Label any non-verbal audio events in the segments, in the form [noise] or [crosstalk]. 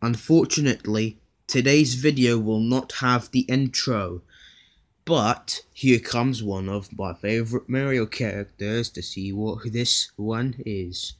Unfortunately, today's video will not have the intro. But here comes one of my favorite Mario characters to see what this one is.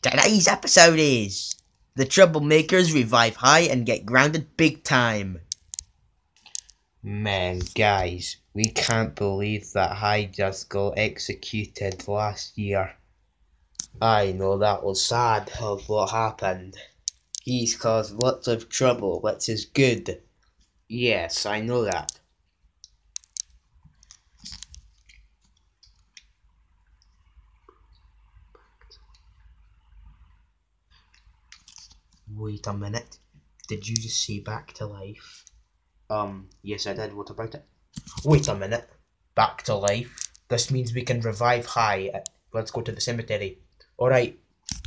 Today's episode is The Troublemakers revive high and get grounded big time. Man, guys, we can't believe that High just got executed last year. I know that was sad of what happened. He's caused lots of trouble, which is good. Yes, I know that. Wait a minute. Did you just say back to life? Um, yes I did. What about it? Wait a minute. Back to life? This means we can revive High. Let's go to the cemetery. Alright.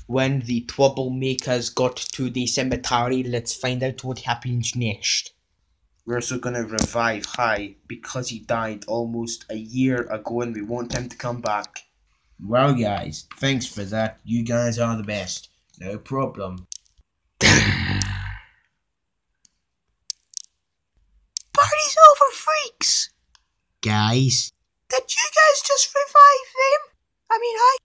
When the troublemakers got to the cemetery, let's find out what happens next. We're also gonna revive High because he died almost a year ago and we want him to come back. Well, guys, thanks for that. You guys are the best. No problem. [coughs] Party's over, freaks! Guys, Did you guys just revive them? I mean, I tell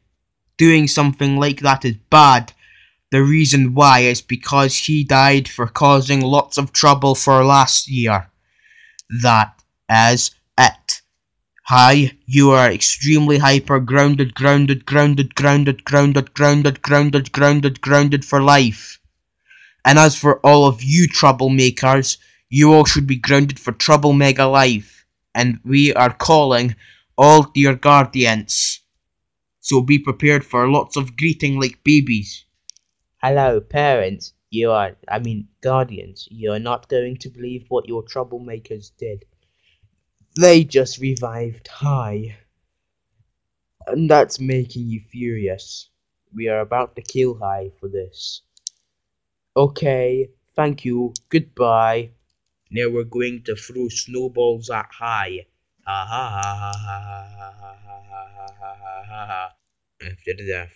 Doing something like that is bad. The reason why is because he died for causing lots of trouble for last year. That is it. High, you are extremely hyper grounded, grounded, grounded, grounded, grounded, grounded, grounded, grounded, grounded for life. And as for all of you troublemakers, you all should be grounded for trouble mega life. And we are calling all your guardians. So be prepared for lots of greeting like babies. Hello, parents. You are, I mean, guardians. You are not going to believe what your troublemakers did. They just revived High. And that's making you furious. We are about to kill High for this. Okay, thank you. Goodbye. Now we're going to throw snowballs at High. Ha ha ha ha ha After death.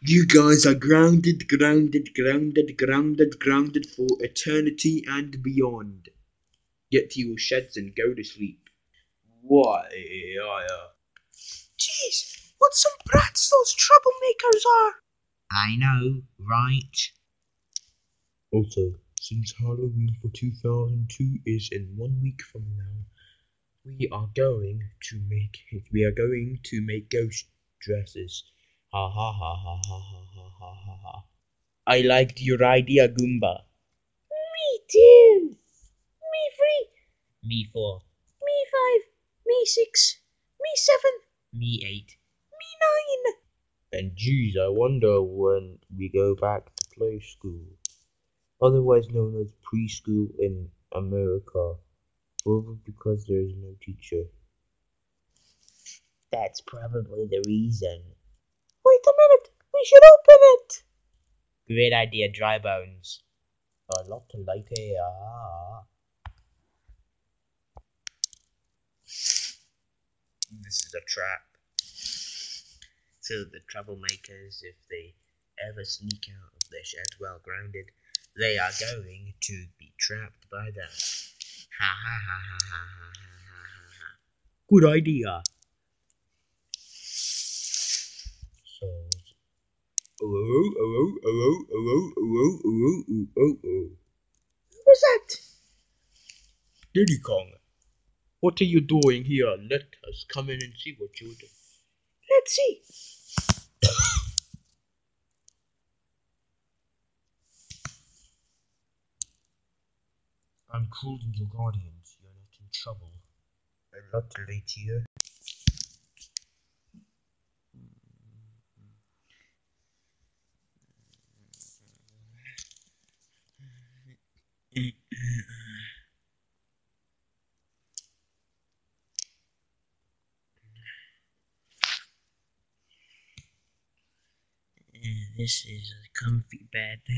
You guys are grounded, grounded, grounded, grounded, grounded for eternity and beyond. Get to your sheds and go to sleep. Why? Uh, Jeez, what some brats those troublemakers are! I know, right? Also, since Halloween for 2002 is in one week from now, we are going to make it. we are going to make ghost dresses. Ha ha ha ha ha ha ha ha ha ha. I liked your idea, Goomba. Me two. Me three. Me four. Me five. Me six. Me seven. Me eight. Me nine. And geez, I wonder when we go back to play school, otherwise known as preschool in America, probably because there is no teacher. That's probably the reason. Wait a minute. We should open it. Great idea, Dry Bones. A lot to light here. This is a trap. So the troublemakers, if they ever sneak out of their shed well grounded, they are going to be trapped by them. Ha ha ha ha ha ha ha ha ha. Good idea. So. Hello, hello, hello, hello, hello, hello, hello, hello. Who was that? Diddy Kong, what are you doing here? Let us come in and see what you do. Let's see. I'm calling your guardians. You're not in trouble. I'm not late here. This is a comfy bed. [laughs]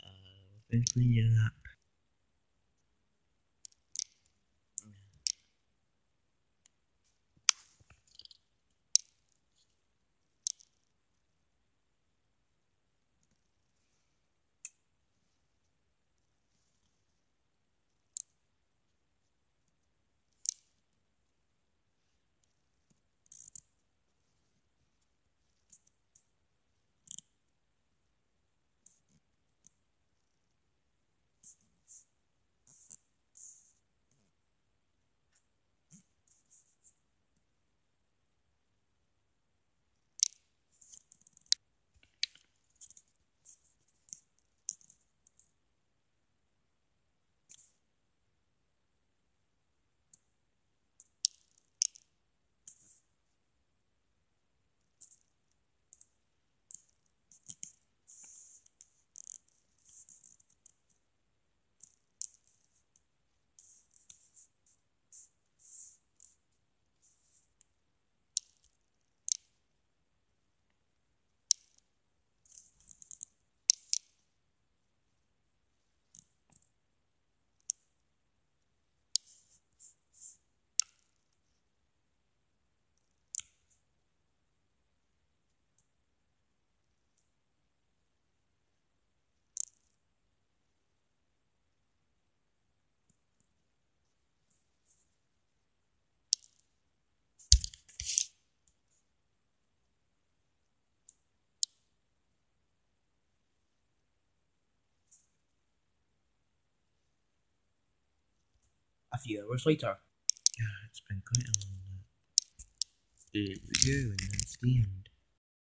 Uh, it up. A few hours later. Yeah, it's been quite a long night. Here we go, and that's the end.